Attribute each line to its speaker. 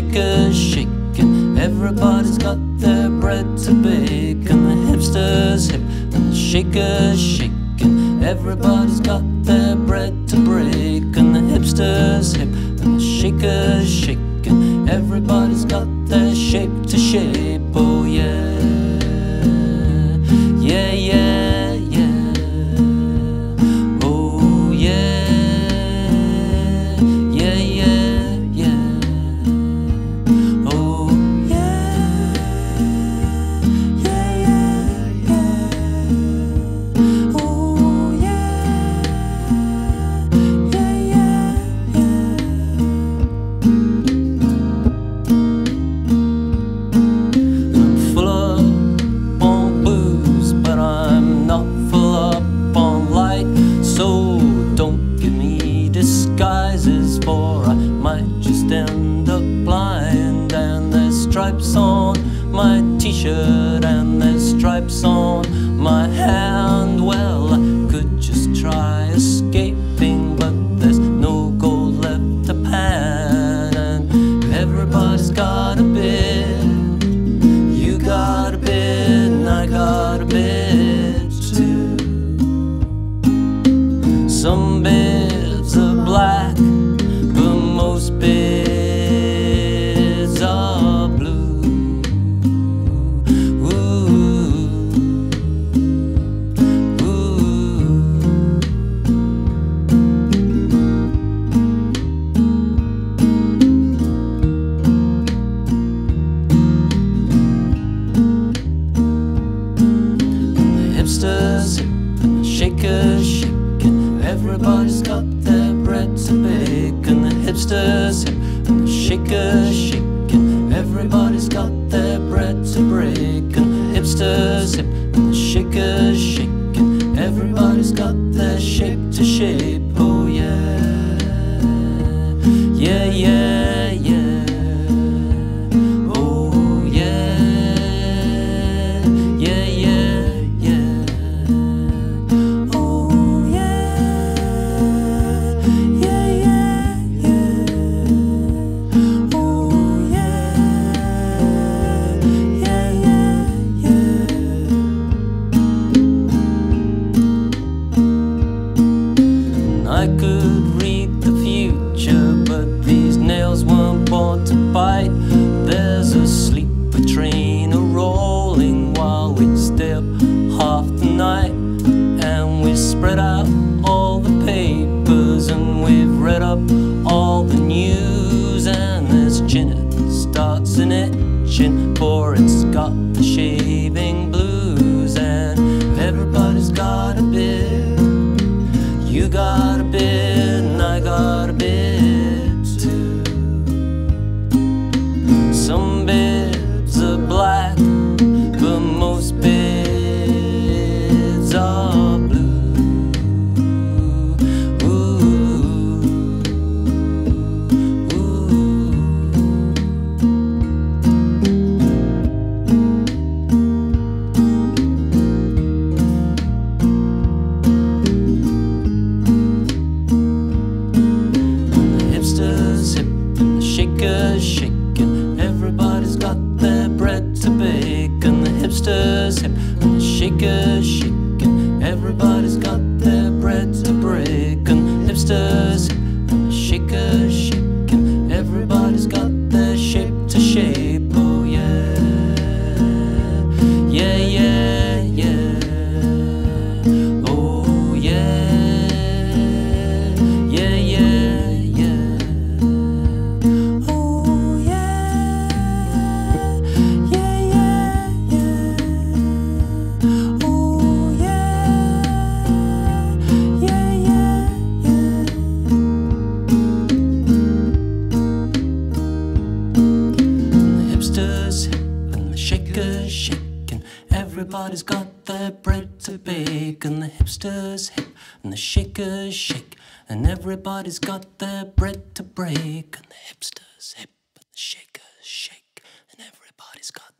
Speaker 1: shake shaker. Everybody's got their bread to bake, and the hipster's hip, and the shaker's shaking. Everybody's got their bread to break, and the hipster's hip, and the shaker's shaking. Everybody's got their shape to shape, oh yeah. and the blind and there's stripes on my t-shirt and there's stripes on my hand. Well got their shape to shape. spread out all the papers and we've read up all the news and this chin it starts an itching for it's got the shaving blues and everybody's got a bit. You got a bit and I got a bit too. Some shakers, hip, shake shaking everybody. Everybody's got their bread to bake, and the hipsters hip, and the shakers shake, and everybody's got their bread to break, and the hipsters hip, and the shakers shake, and everybody's got.